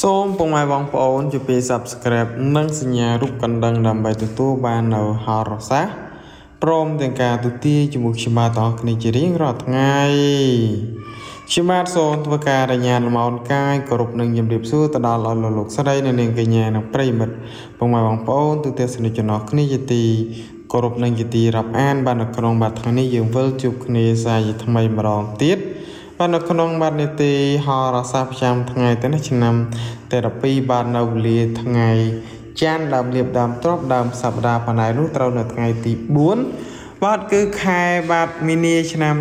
សូមពុកម៉ែបងប្អូនជួយពី Subscribe និងសញ្ញារូបកណ្ដឹង ដើម្បីទទួលបាននូវហោរាសាស្ត្រព្រមទាំងការទូទាយជាមួយខ្ញុំបាទទាំងអស់គ្នាជារៀងរាល់ថ្ងៃខ្ញុំបាទសូមធ្វើការរញ្ញាលំអោនកាយគោរពនិងជំរាបសួរទៅដល់អស់លោកស្រីនិងនាងកញ្ញានិងប្រិយមិត្តពុកម៉ែបងប្អូនទូទាំងសនិទ្ធចំណោះគ្នាជាទីគោរពនិងជាទីរាប់អាន បាននៅក្នុងបាទថ្ងៃនេះយើងវិលជួបគ្នាសាយថ្មីម្ដងទៀត បាទនៅក្នុងបាទនីតិហោរាសាស្ត្រប្រចាំថ្ងៃទៅនេះឆ្នាំទេរពីបាទនៅវេលាថ្ងៃច័ន្ទដើមលៀបដើមទ្របដើមសប្តាហ៍បណ្ដៃនោះត្រូវនៅថ្ងៃទី4បាទគឺខែបាទមីនាឆ្នាំ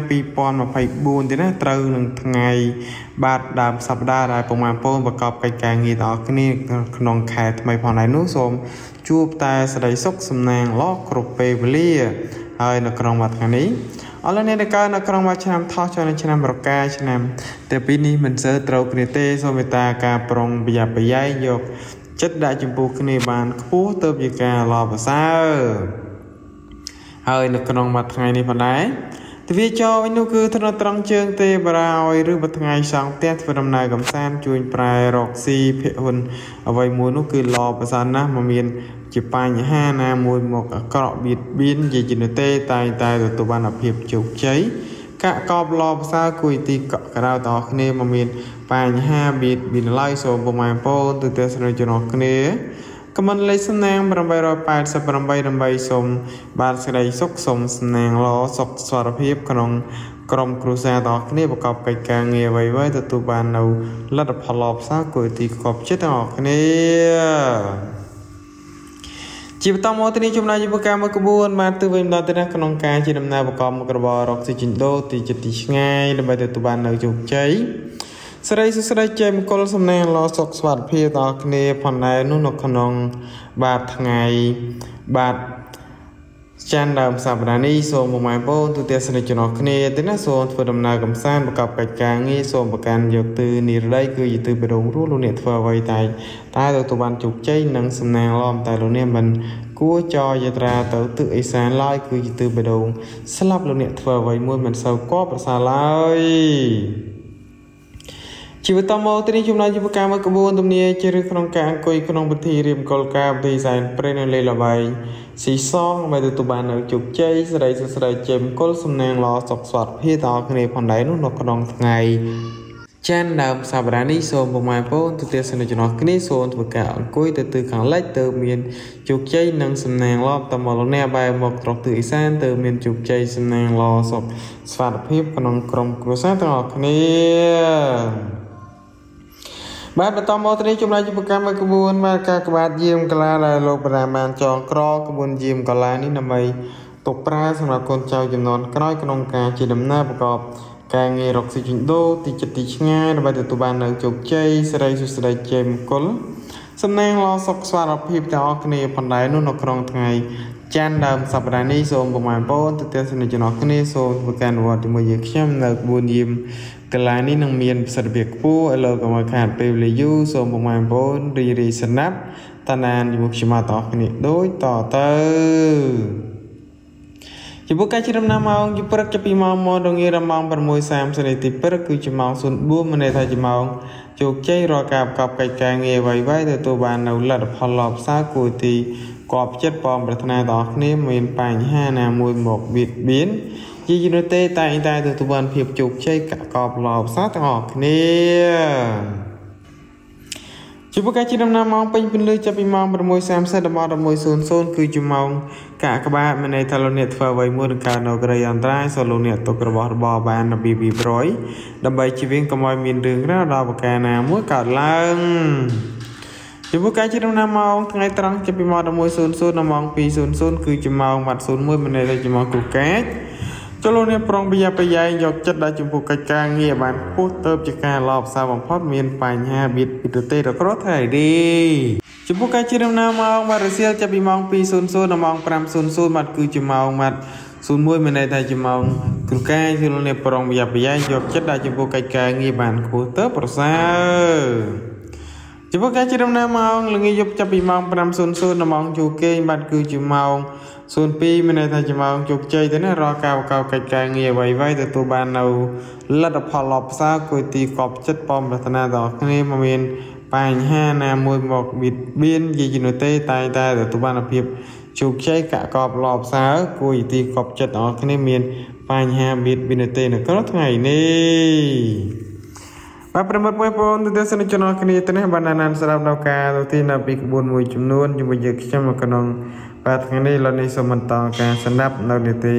2024ទេណាត្រូវនឹងថ្ងៃបាទដើមសប្តាហ៍ដែលប្រមាណពូនប្រកបកិច្ចការងារដល់គ្នាក្នុងខែថ្មីផងដែរនោះសូមជួបតែសេចក្តីសុខសំណាងល្អគ្រប់ពេលវេលាហើយនៅក្នុងមួយថ្ងៃនេះ អរលោកអ្នកដែលកើតនៅក្នុងមួយឆ្នាំថោះចូលនៅឆ្នាំរកាឆ្នាំតែពីនេះមិនសូវត្រូវគ្នាទេសូមមេត្តាការប្រុងប្រយ័ត្នប្រយែងយកចិត្តដាក់ចំពោះគ្នាបានខ្ពស់ទៅជាការល្អប្រសើរហើយនៅក្នុងមួយថ្ងៃនេះផងដែរទវាចរវិញនោះគឺធ្នត់ត្រង់ជើងទេបរាឲ្យឬមួយថ្ងៃសង់ផ្ទះធ្វើដំណើរកំសាន្តជួញប្រែរកស៊ីភិហ៊ុនអ្វីមួយនោះគឺល្អប្រសើរណាស់មកមាន ជាបញ្ហាណាមួយមកអាក្រក់បៀតបៀនជាជំនទេតែងតែទទួលបានភាពជោគជ័យកកបឡប្រសើរគួយទីកក្រៅតអស់គ្នាមកមានបញ្ហាបៀតបៀនឡើយសូមពុកម៉ែបងប្អូនទូទៅស្រីចំណោះគ្នាកមិនលេខសំណាង888ដើម្បីសូមបានសេចក្តីសុខសូមសំណាងល្អសុខសុខភាពក្នុងក្រុមគ្រួសារទាំងអស់គ្នាប្រកបកិច្ចការងារអ្វីៗទទួលបាននៅលទ្ធផលល្អប្រសើរគួរទីគប់ចិត្តទាំងអស់គ្នា ជាបន្តមកទៅនេះចំណាយយុវកម្មមួយក្បួនបានទិវិញដល់ទៅនេះក្នុងការជាដំណើរប្រកបមុខរបររកស៊ីចិញ្ដូទីចិត្តទីឆ្ងាយដើម្បីទទួលបាននៅជោគជ័យស្រីសុស្រីជ័យមង្គលសំណាងល្អសុខស្វាតភាពដល់គ្នាផងដែរនោះនៅក្នុងបាទថ្ងៃបាទ ចាន់ដើមសប្តាហ៍នេះសូមមកម៉ែបងទូទស្សនិកជនអរគ្នាទៅណាសូមធ្វើដំណើរកំសាន្តប្រកបកិច្ចការងារសូមប្រកាន់យកទិនិរដីគឺជាទិបរងរស់លោកអ្នកធ្វើអ្វីតែតែទទួលបានជោគជ័យនិងសំណាងល្អតែលោកអ្នកមិនគួរចរយាត្រាទៅទិសអេសានឡើយគឺជាទិបរងស្លាប់លោកអ្នកធ្វើអ្វីមួយមិនសូវគបប្រសើរឡើយ ជីវិតតមកទីនេះចំណែកយុវកម្មក្បួនទំនាជាឬក្នុងការអង្គុយក្នុងពិធីរៀបកលការពិធីសែនព្រេនលេល្បែងស៊ីសងដើម្បីទទួលបាននៅជោគជ័យសេរីសុស្រីចេមគុលសំណាងល្អសុខស្វាតភាពដល់គ្នាផងដែរនោះនៅក្នុងថ្ងៃចានដើមសប្តាហ៍នេះសូមពុកម៉ែបងប្អូនទូទាំងសនិទ្ធចំណោះគ្នាសូមធ្វើការអង្គុយទៅទិសខាងលិចទៅមានជោគជ័យនិងសំណាងល្អតមកលោកអ្នកបែរមកត្រកទិសឦសានទៅមានជោគជ័យសំណាងល្អសុខស្វាតភាពក្នុងក្រុមគ្រួសារទាំងអស់គ្នា បាទបន្តមកទៅនេះចំណែកយុវកម្មមួយក្បួនបាទការក្បាតយាមកលាដែលលោកប្រាមានចងក្រក្បួនយាមកលានេះដើម្បីទុកប្រើសម្រាប់កូនចៅចំនួនក្រោយក្នុងការជាដំណើរប្រកបការងាររកស៊ីចិញ្ដូទីចិត្តទីឆ្ងាយដើម្បីទទួលបាននៅជោគជ័យសេរីសុស្ដីជ័យមង្គលសំណាងល្អសុខស្វារភាពទាំងអស់គ្នាផងដែរនោះនៅក្នុងថ្ងៃ ច័ន្ទដើមសប្តាហ៍នេះសូមប្រមាណបងទៅទស្សនិកជនគ្នាសូមធ្វើការអនុវត្តជាមួយយើងខ្ញុំនៅក្បួនយាមកន្លែងនេះនឹងមានប្រសិទ្ធភាពខ្ពស់ឥឡូវកុំឲ្យខាតពេលវេលាយូរសូមប្រមាណបងរីរីស្នាប់តាណានជាមួយខ្ញុំមកតគ្នាដូចតទៅចំពោះការជិះដំណើរម៉ោងពីព្រឹកចាប់ពីម៉ោងម៉ោងរងាដល់ម៉ោង6:30នាទីព្រឹកគឺជាម៉ោង04មិនន័យថាជាម៉ោងជោគជ័យរាល់ការប្រកបកិច្ចការងារអ្វីៗទទួលបាននៅលទ្ធផលល្អប្រសើរគួរទី គប់ចិត្តបងប្រាថ្នាដល់គ្នាមានបញ្ហាណាមួយមកបៀតបៀនជាយន្តទេតែងតែទទួលបានភាពជោគជ័យកកបល្អប្រសើរទាំងអស់គ្នាជាប្រកាសជាដំណើរម៉ោងពេញពន្លឺចាប់ពីម៉ោង6:30ដល់ម៉ោង11:00គឺជាម៉ោងកាកក្បាតមានន័យថាលោកអ្នកធ្វើអ្វីមួយនឹងកើតនៅក្រីអន្តរាយសូមលោកអ្នកទុករបស់របរបានរបៀបរៀបរយដើម្បីជៀសវាងកុំឲ្យមានរឿងរ៉ាវដល់ប្រការណាមួយកើតឡើង ចំពោះការជិះដំណើរម៉ោងថ្ងៃត្រង់ចាប់ពីម៉ោង11:00ដល់ម៉ោង2:00គឺជាម៉ោងម៉ាត់01មានន័យថាជាម៉ោងគូកាច់ចលនាប្រុងប្រយ័ត្នប្រយែងយកចិត្តដល់ចំពោះកិច្ចការងារបានខ្ពស់ទៅជាការឡប់សារបំផុតមានបញ្ហាបៀតពីប្រទេសរក្រថៃរីចំពោះការជិះដំណើរម៉ោងបារសៀលចាប់ពីម៉ោង2:00ដល់ម៉ោង5:00បាទគឺជាម៉ោងម៉ាត់01មានន័យថាជាម៉ោងគ្រូកាយជលនាប្រុងប្រយ័ត្នប្រយែងយកចិត្តដល់ចំពោះកិច្ចការងារបានខ្ពស់ទៅប្រសើរ ចំពោះការជិះដំណើរម៉ោងល្ងាចយប់ចាប់ពីម៉ោង5:00ដល់ម៉ោងជួគេងបាទគឺជាម៉ោង02មានន័យថាជាម៉ោងជោគជ័យទៅណារាល់ការបង្កកិច្ចការងារអ្វីៗទទួលបាននៅលទ្ធផលល្អប្រសើរគួយទីកប់ចិត្តបំប្រាថ្នាដល់គ្នាមកមានបញ្ហាណាមួយមកបៀតបៀនយាយនោះទេតែងតែទទួលបានភាពជោគជ័យកកបលបសើគួរយទីកប់ចិត្តអស់គ្នាមានបញ្ហាបៀតបៀនទេនៅក្នុងថ្ងៃនេះ បាទប្រិមត្តបងប្អូនទស្សនិកជនអរគ្នាទៅនេះបានណានស្ដាប់ដល់ការទៅទីនៅពីក្បួនមួយចំនួនជាមួយយើងខ្ញុំនៅក្នុងបាទថ្ងៃនេះលោកនេះសូមបន្តការស្ដាប់នៅនីតិ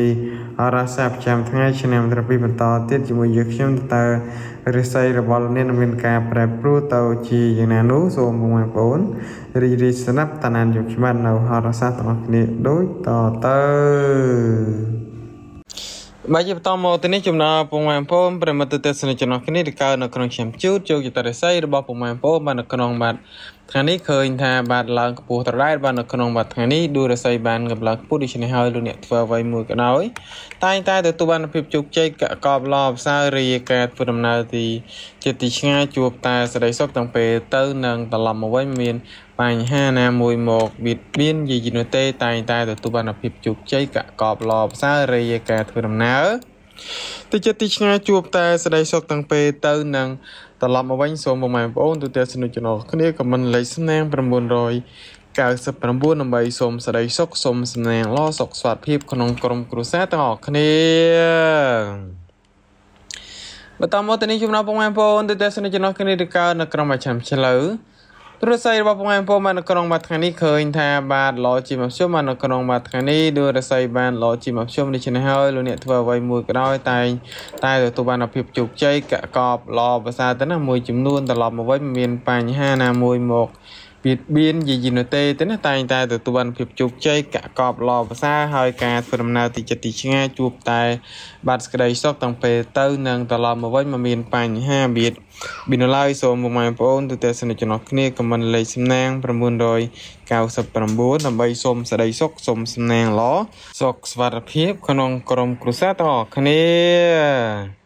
អរសាប្រចាំថ្ងៃឆ្នាំត្រពីបន្តទៀតជាមួយយើងខ្ញុំតើរិស័យរបស់លោកនេះមានការប្រែប្រួលទៅជាយ៉ាងណានោះសូមបងប្អូនរីករាយស្ដាប់តាណានយកច្បាស់នៅហរសាទាំងអស់គ្នាដូចតទៅ បាទជាបន្តមកទៅនេះចំណោមពុកម៉ែបងប្អូនប្រិមត្តទស្សនិកជនអស់គ្នាដែលកើតនៅក្នុងខ្ញុំជូតជោគជតរិស័យរបស់ពុកម៉ែបងប្អូនបាទនៅក្នុងបាទ ថ្ងៃនេះឃើញថាបាទឡើងខ្ពស់ត្រដែតបាទនៅក្នុងបាទថ្ងៃនេះដួលរស័យបានកម្លាំងខ្ពស់ដូច្នេះហើយលោកអ្នកធ្វើអ្វីមួយក៏ដោយតែងតែទទួលបានភាពជោគជ័យកកបឡផ្សាររាយការធ្វើដំណើរទីជាទីឆ្ងាយជួបតែសេរីសុខទាំងពេលទៅនិងត្រឡប់មកវិញមានបញ្ហាណាមួយមកបៀតបៀនយាយនោះទេតែងតែទទួលបានភាពជោគជ័យកកបឡផ្សាររាយការធ្វើដំណើរទៅចិត្តទីឆ្ងាយជួបតែសេរីសុខទាំងពេលទៅនិង ត្រឡប់មកវិញសូមបងប្អូនទូទាំងសនុចំណោគ្នាខមមិនលេខស្នាង999ដើម្បីសូមសេរីសុខសូមស្នាងល្អសុខស្វាតភាពក្នុងក្រុមគ្រួសារទាំងអស់គ្នាបន្តមកទៅនេះជំនួសបងប្អូនទូទាំងសនុចំណោគ្នាទៅកើតនៅក្រុមអាចារ្យឆ្លូវ ទូរស័ព្ទរបស់បងប្អូនបាននៅក្នុងមួយថ្ងៃនេះឃើញថាបាទឡជាមធ្យមបាននៅក្នុងមួយថ្ងៃនេះទូរស័ព្ទបានឡជាមធ្យមដូច្នេះហើយលោកអ្នកធ្វើអ្វីមួយក៏ដោយតែងតែទទួលបានភាពជោគជ័យកកបឡភាសាទៅណាមួយចំនួនត្រឡប់មកវិញមានបញ្ហាណាមួយមក បៀតបៀនយាយនោះទេទេណាតែងតែទទួលបានភាពជោគជ័យកកបល្អភាសាហើយការធ្វើដំណើរទីចិត្តទីឆ្ងាយជួបតែ បាត់សេចក្តីសុខតាំងពេលទៅនិងត្រឡប់មកវិញមកមានបញ្ហាបៀតបៀនឡើយសូមបងប្អូនទូទាំងសនិកចំណោះគ្នាខមមិនលេខសំណាង999ដើម្បីសូមសេចក្តីសុខសូមសំណាងល្អសុខសុវត្ថិភាពក្នុងក្រុមគ្រួសារទាំងអស់គ្នា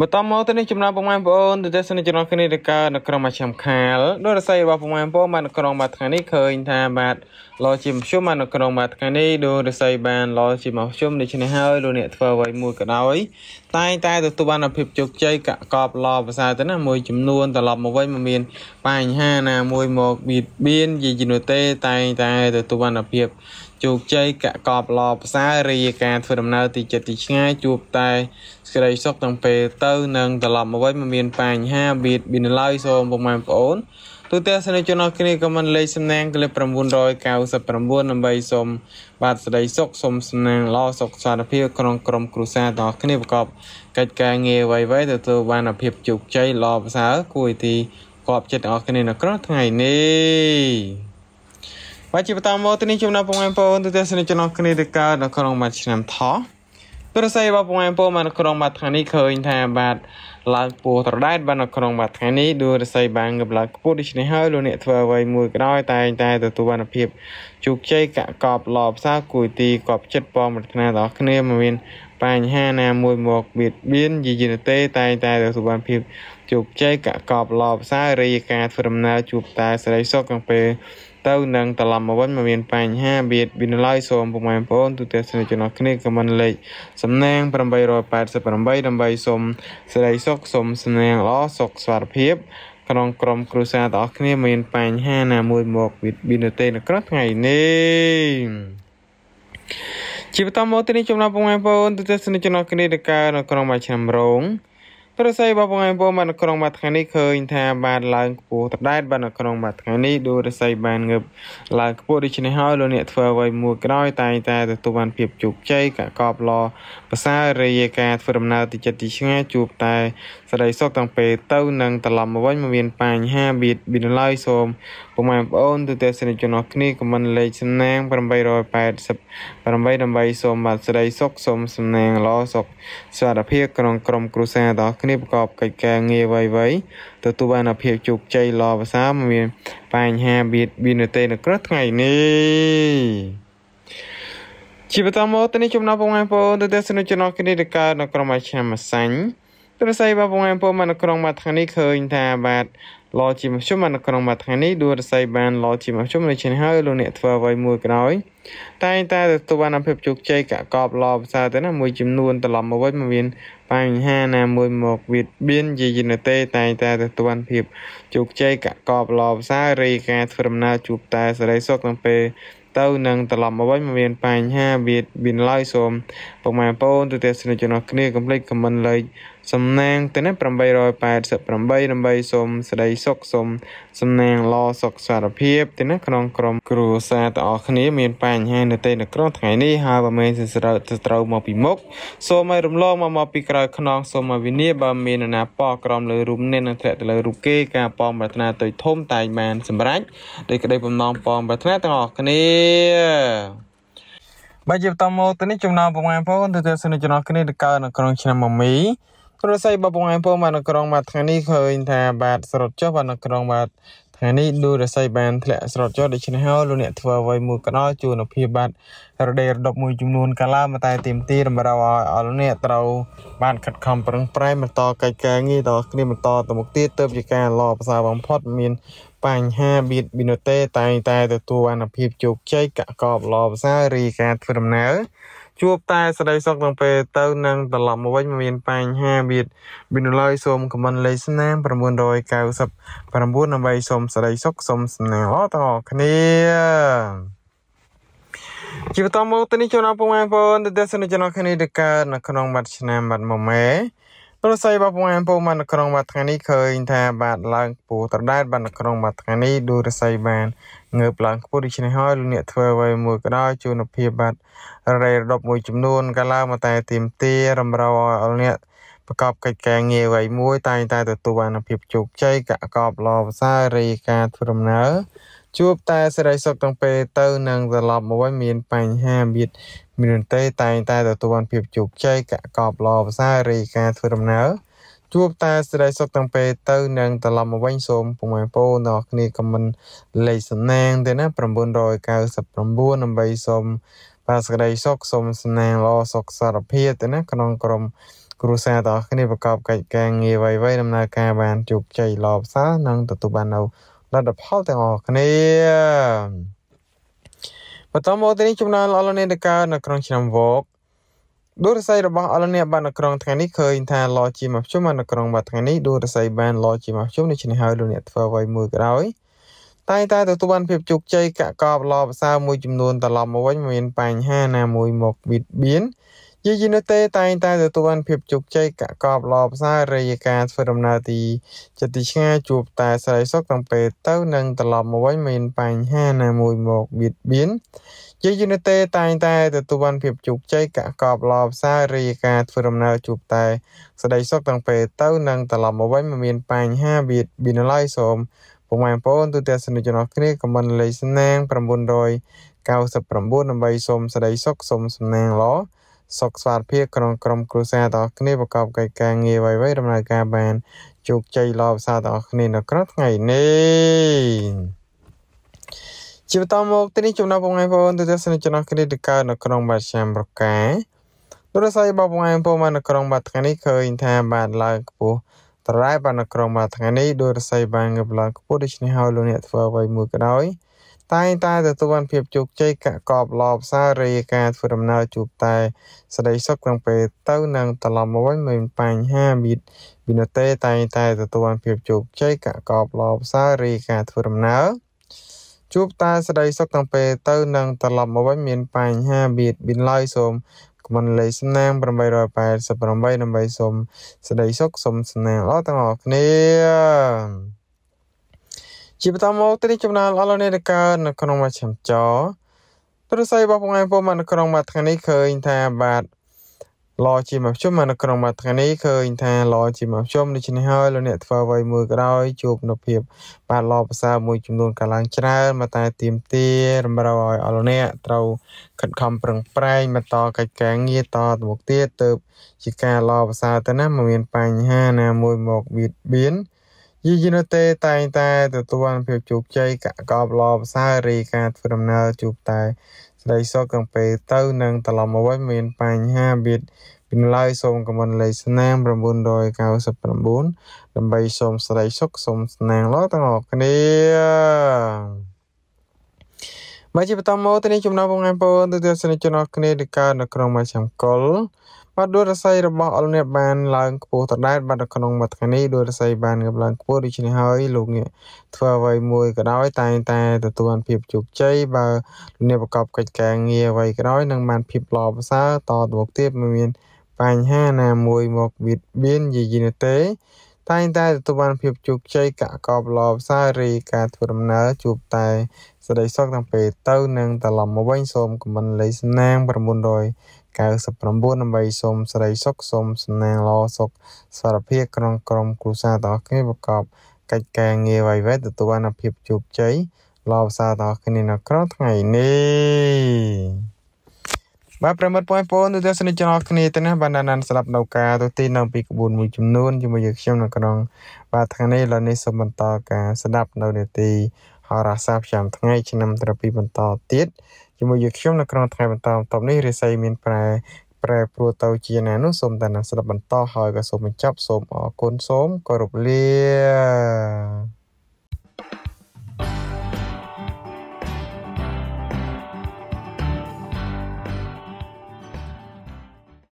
បន្តមកទៅនេះចំណោមបងប្អូនទស្សនិកជនគ្នាទៅកើនៅក្រុមអាឆាំខាលដោយរស័យរបស់បងប្អូនបាននៅក្រុមមួយថ្ងៃនេះឃើញថាបាទលោជាមធ្យមបាននៅក្នុងមួយថ្ងៃនេះដោយរស័យបានលោជាមធ្យមដូច្នេះហើយលោកអ្នកធ្វើអ្វីមួយក៏ដោយតែងតែទទួលបានភាពជោគជ័យកកបឡភាសាទៅណាមួយចំនួនត្រឡប់មកវិញមកមានបញ្ហាណាមួយមកបៀតបៀនយីជំនួទេតែងតែទទួលបានភាព ជោគជ័យកកបឡផ្សាររាយការធ្វើដំណើរទីចិត្តទីឆ្ងាយជួបតែសេចក្តីសុខទាំងពេលទៅនិងត្រឡប់មកវិញមិនមានបញ្ហាបៀតបៀនឡើយសូមបងប្អូនទូទាំងសនិជនអរគ្នាក៏មិនលេខសំណាងក្លឹប999ដើម្បីសូមបាទសេចក្តីសុខសូមសំណាងល្អសុខសាន្តភាពក្នុងក្រុមគ្រួសារទាំងអស់គ្នាប្រកបកិច្ចការងារអ្វីៗទទួលបានភាពជោគជ័យល្អប្រសើរគួរទីគប់ចិត្តទាំងអស់គ្នានៅក្នុងថ្ងៃនេះ បាទជាបន្តមកទៅនេះចំណាប់បងប្អូនទៅទស្សនិកជនគ្នាទៅកើតនៅក្នុងមួយឆ្នាំថោះប្រសិទ្ធរបស់បងប្អូនមកនៅក្នុងមួយថ្ងៃនេះឃើញថាបាទឡើងពោះត្រដែតបាននៅក្នុងមួយថ្ងៃនេះដួលរស័យបានកបឡើងខ្ពស់ដូច្នេះហើយលោកអ្នកធ្វើអ្វីមួយក៏ដោយតែតែទទួលបានភាពជោគជ័យកកបលផ្សារគួយទីកប់ចិត្តពំប្រាថ្នាដល់គ្នាមិនមានបញ្ហាណាមួយមកបៀតបៀនយីយនទេតែតែទទួលបានភាពជោគជ័យកកបលផ្សាររាយការធ្វើដំណើរជួបតែសេរីសុខក្នុងពេល ទៅនឹងត្រឡប់មកវិញមិនមានបញ្ហាបៀតបៀនឡើយសូមពុកម៉ែបងប្អូនទូទាំងស្នេហ៍ចំណោះគ្នាខមមិនលេខសំណាង888ដើម្បីសូមសេរីសុខសូមស្នាងល្អសុខសុខភាពក្នុងក្រុមគ្រួសារទាំងអស់គ្នាមានបញ្ហាណាមួយមកបៀតបៀនទេនៅក្នុងថ្ងៃនេះជាបន្តមកទីនេះចំណោះពុកម៉ែបងប្អូនទូទាំងស្នេហ៍ចំណោះគ្នាដែលកើតនៅក្នុងមួយឆ្នាំរង ប្រសិទ្ធបងប្អូនបងបាននៅក្នុងមួយថ្ងៃនេះឃើញថាបានឡើងខ្ពស់តដែតបាននៅក្នុងមួយថ្ងៃនេះដោយរស័យបានងើបឡើងខ្ពស់ដូច្នេះហើយលោកអ្នកធ្វើអ្វីមួយក្រោយតែតែទទួលបានភាពជោគជ័យកកបឡភាសារាយការធ្វើដំណើរទីចិត្តទីឆ្ងាយជួបតែ សេរីសុខទាំងពេលទៅនិងត្រឡប់មកវិញមិនមានបញ្ហាបៀតបៀនឡើយសូមពុកម៉ែបងប្អូនទូទាំងសនិកជនអស់គ្នាខមមិនលេខសំណាង888ដើម្បីសូមបាទសេរីសុខសូមសំណាងល្អសុខសុខភាពក្នុងក្រុមគ្រួសារទាំងអស់គ្នាប្រកបកិច្ចការងារអ្វីៗទទួលបានភាពជោគជ័យល្អប្រសើរមិនមានបញ្ហាបៀតបៀនទេនៅក្រៅថ្ងៃនេះជាបន្តមកទៅនេះចំណាប់បងប្អូនទៅទស្សនិកជនអស់គ្នាដែលកើតនៅក្រុមអាឆ្នាំអាសាញ់ ទូរស័ព្ទរបស់បងប្អូនមកនៅក្នុងមួយថ្ងៃនេះឃើញថាបាទឡជាមធ្យមនៅក្នុងមួយថ្ងៃនេះដួលរស័យបានឡជាមធ្យមនៅឈានហើយលោកអ្នកធ្វើអ្វីមួយក្រោយតែងតែទទួលបានភាពជោគជ័យកកបឡភាសាទៅណាមួយចំនួនត្រឡប់មកវិញមកមានបញ្ហាណាមួយមកវាបៀនជាយនទេតែងតែទទួលបានភាពជោគជ័យកកបឡភាសារីការធ្វើដំណើរជួបតែសេរីសុខក្នុងពេលទៅនឹងត្រឡប់មកវិញមិនមានបញ្ហាវាមានឡើយសូមពុកម៉ែបងប្អូនទូទាំងសនិជនគ្នាកុំភ្លេចខមមិនលេខ សំណាងទៅណា888ដើម្បីសូមសេចក្តីសុខសូមសំណាងល្អសុខសារភាពទៅណាក្នុងក្រុមគ្រួសារទាំងអស់គ្នាមានបញ្ហានៅទេនៅក្នុងថ្ងៃនេះហើយបើមិនសិស្រូវទៅត្រូវមកពីមុខសូមឲ្យរំលងមកមកពីក្រោយខ្នងសូមឲ្យវិនាបើមាននរណាប៉ក្រំលើរូបអ្នកនឹងធ្លាក់ទៅលើរូបគេការប៉មប្រាថ្នាទុយធំតែងបានសម្រេចដោយក្តីបំណងប៉មប្រាថ្នាទាំងអស់គ្នាបាទជាបន្តមកទៅនេះចំណោមបងប្អូនទៅទស្សនិកជនគ្នាទៅកើនៅក្នុងឆ្នាំមមីប្រស័យបបងប្អូនបាននៅក្នុងមួយថ្ងៃនេះឃើញថាបាទស្រុតចុះបាននៅក្នុងបាទថ្ងៃនេះឌូរស័យបានធ្លាក់ស្រុតចុះដូច្នេះហើយលោកអ្នកធ្វើអ្វីមួយក៏ដោយជួនភាពបាទរដេរដប់មួយចំនួនកាលាមកតែទីមទីតម្រូវឲ្យអស់អ្នកត្រូវបានខិតខំប្រឹងប្រែងបន្តកិច្ចការងារដល់គ្នាបន្តទៅមុខទៀតទៅជាការល្អប្រសើរបំផុតមានបញ្ហាបៀតបៀនទេតែងតែទទួលអានភាពជោគជ័យកកបល្អប្រសើររីការធ្វើដំណើរ ជួបតែស្ដីសុខទាំងពេលទៅនឹងត្រឡប់មកវិញមានបញ្ហាបៀតបៀនឡើយសូមខមមិនលេខស្នាម999ដើម្បីសូមស្ដីសុខសូមស្នេហ៍ល្អទាំងអស់គ្នាជាបន្តមកទៅនេះចូលដល់ពុកម៉ែបងប្អូនទស្សនិកជនគ្នាទៅកើតនៅក្នុងបាត់ឆ្នាំបាត់ម៉ម៉ែ ប្រស័យបងប្អូនបងប្អូនបាននៅក្នុងមួយថ្ងៃនេះឃើញថាបាទឡើងខ្ពស់ត្រដែតបាននៅក្នុងមួយថ្ងៃនេះដូចរស័យបានងើបឡើងខ្ពស់ដូច្នេះហើយលោកអ្នកធ្វើអ្វីមួយក៏ដោយជួនភាពបាទរ៉េរដប់មួយចំនួនកាលឡើងមកតែទីមទារំរោឲ្យអ្នកប្រកបកិច្ចការងារអ្វីមួយតែងតែទទួលបានភាពជោគជ័យកកបល្អភាសារីការធ្វើដំណើរជួបតែសេរីសុខទាំងពេលទៅនឹងត្រឡប់មកវិញមានបញ្ហាបៀត មានទេតែងតែទទួលបានភាពជោគជ័យកកបល្អភាសារីការធ្វើដំណើរជួបតែសេរីសុខទាំងពេលទៅនឹងត្រឡប់មកវិញសូមពុកម៉ែបងប្អូនទាំងគ្នាខមមិនលេខសំណាងទៅណា999ដើម្បីសូមបាទសក្តីសុខសូមសំណាងល្អសុខសារភាពទៅណាក្នុងក្រុមគ្រួសារទាំងគ្នាប្រកបកិច្ចការងារអ្វីៗដំណើរការបានជោគជ័យល្អប្រសើរនិងទទួលបាននៅលទ្ធផលទាំងអស់គ្នា បន្តមកទីនេះចំណានអលនេតកើនៅក្នុងឆ្នាំវកដួរស័យរបស់អលនេបាននៅក្នុងថ្ងៃនេះឃើញថាឡជាមកជុំនៅក្នុងមួយថ្ងៃនេះដួរស័យបានឡជាមកជុំនេះឈ្នះហើយលោកអ្នកធ្វើអ្វីមួយក៏ដោយតែតែទទួលបានភាពជោគជ័យកកបឡប្រសើរមួយចំនួនត្រឡប់មកវិញមានបញ្ហាណាមួយមកបៀតបៀន ជាយនោះទេតែងតែទទួលបានភាពជោគជ័យកកបឡផ្សាយរយការធ្វើដំណើរទីចិត្តទីឆ្ងាយជួបតែស្រីសុខទាំងពេលទៅនឹងត្រឡប់មកវិញមានបញ្ហាណាមួយមកបៀតបៀនជាយនោះទេតែងតែទទួលបានភាពជោគជ័យកកបឡផ្សាយរយការធ្វើដំណើរជួបតែស្ដីសុខទាំងពេលទៅនឹងត្រឡប់មកវិញមានបញ្ហាបៀតបៀនឡើយសូមពុកម៉ែបងប្អូនទូទាំងសនិទ្ធជនអស់គ្នាខមមិនលេខស្នាង999ដើម្បីសូមស្ដីសុខសូមសំណាងល្អ សុខស្វាតភាពក្នុងក្រុមគ្រួសារទាំងអស់គ្នាប្រកបកិច្ចការងារអ្វីៗដំណើរការបានជោគជ័យល្អប្រសើរទាំងអស់គ្នានៅក្នុងថ្ងៃនេះជាបន្តមកទីនេះចំណុចបងប្អូនទូទាំងសនិទ្ធជនអស់គ្នាទៅកើតនៅក្នុងបាឆ្នាំប្រកាទូរស័ព្ទបងប្អូនមកនៅក្នុងបាថ្ងៃនេះឃើញថាបានឡើងខ្ពស់ត្រែបាននៅក្នុងបាថ្ងៃនេះដោយរស័យបានងើបឡើងខ្ពស់ដូច្នេះហើយលោកអ្នកធ្វើអ្វីមួយក៏ដោយ តែងតែទទួលបានភាពជោគជ័យកកបឡផ្សាររាយការធ្វើដំណើរជួបតែស្ដីសុខទាំងពេលទៅនឹងត្រឡប់មកវិញមានបញ្ហាវិវិនទេតែងតែទទួលបានភាពជោគជ័យកកបឡផ្សាររាយការធ្វើដំណើរជួបតែស្ដីសុខទាំងពេលទៅនឹងត្រឡប់មកវិញមានបញ្ហាបៀតបៀនឡើយសូមគមនលេខសំណាង888ដើម្បីសូមស្ដីសុខសូមសំណាងល្អទាំងអស់គ្នា ជាបន្តមកទីនេះចំណានអលនេតកើនៅក្នុងមជ្ឈមចរព្រឹស័យរបស់បងប្អូននៅក្នុងមួយថ្ងៃនេះឃើញថាបាទឡជាមកជុំនៅក្នុងមួយថ្ងៃនេះឃើញថាឡជាមកជុំដូច្នេះហើយលោកអ្នកធ្វើអ្វីមួយក៏ដោយជួបនូវភាពបាទឡភាសាមួយចំនួនកាឡើងច្រើនមកតែទៀមទារំរោឲ្យអស់លោកអ្នកត្រូវខិតខំប្រឹងប្រែងបន្តកិច្ចការងារតទៅមុខទៀតទៅជាការឡភាសាទៅណាមិនមានបញ្ហាណាមួយមកបៀតបៀន យីយនៅទេតែងតែទទួលបានភាពជោគជ័យកកបឡផ្សាយរីការធ្វើដំណើរជួបតែស្ដីសុខទាំងពេលទៅនឹងត្រឡប់មកវិញមានបញ្ហាបៀតបពីនៅឡើយសូមខមមិនលេខស្នាម999ដើម្បីសូមស្រីសុខសូមស្នាងលោកទាំងអស់គ្នាមកជាបន្តមកទៅនេះចំណងបងប្អូនទូទាំងសិស្សជនអស់គ្នាដែលកើតនៅក្នុងមជ្ឈមណ្ឌល បាទដួលរស័យរបស់អល់នេះបានឡើងខ្ពស់តដែលបាទនៅក្នុងមួយថ្ងៃនេះដួលរស័យបានកើបឡើងខ្ពស់ដូច្នេះហើយលោកអ្នកធ្វើអ្វីមួយក៏ដោយតែងតែទទួលបានភាពជោគជ័យបើលោកអ្នកប្រកបកិច្ចការងារអ្វីក៏ដោយនឹងបានភាពល្អប្រសើរតទៅមុខទៀតមិនមានបញ្ហាណាមួយមកបៀតបៀនយាយីនោះទេតែងតែទទួលបានភាពជោគជ័យកកបល្អផ្សារីការធ្វើដំណើរជួបតែសេចក្តីសុខទាំងពេលទៅនឹងត្រឡប់មកវិញសូមខមមិនលេខស្នាង900 99ដើម្បីសូមសេរីសុខសូមសំណាងល្អសុខសុខភាពក្នុងក្រុមគ្រួសារទាំងអស់គ្នាប្រកបកិច្ចការងារអ្វីៗទទួលបានភាពជោគជ័យល្អប្រសើរទាំងអស់គ្នានៅក្នុងថ្ងៃនេះបាទប្រិមត្តបងប្អូនទស្សនិកជនអរគ្នាទៅណាបានណានស្ដាប់នៅការទៅទីនៅពីក្បួនមួយចំនួនជាមួយយើងខ្ញុំនៅក្នុងបាទថ្ងៃនេះឡើយនេះសូមបន្តការស្ដាប់នៅនេតិហោរាសាស្ត្រប្រចាំថ្ងៃឆ្នាំត្រពីបន្តទៀត ជាមួយយើងខ្ញុំនៅក្នុងថ្ងៃបន្តបន្ទាប់នេះរាសីមានប្រែប្រែប្រួលទៅជាណានោះសូមតែស្ដាប់បន្តហើយក៏សូមបញ្ចប់សូមអរគុណសូមគោរពលា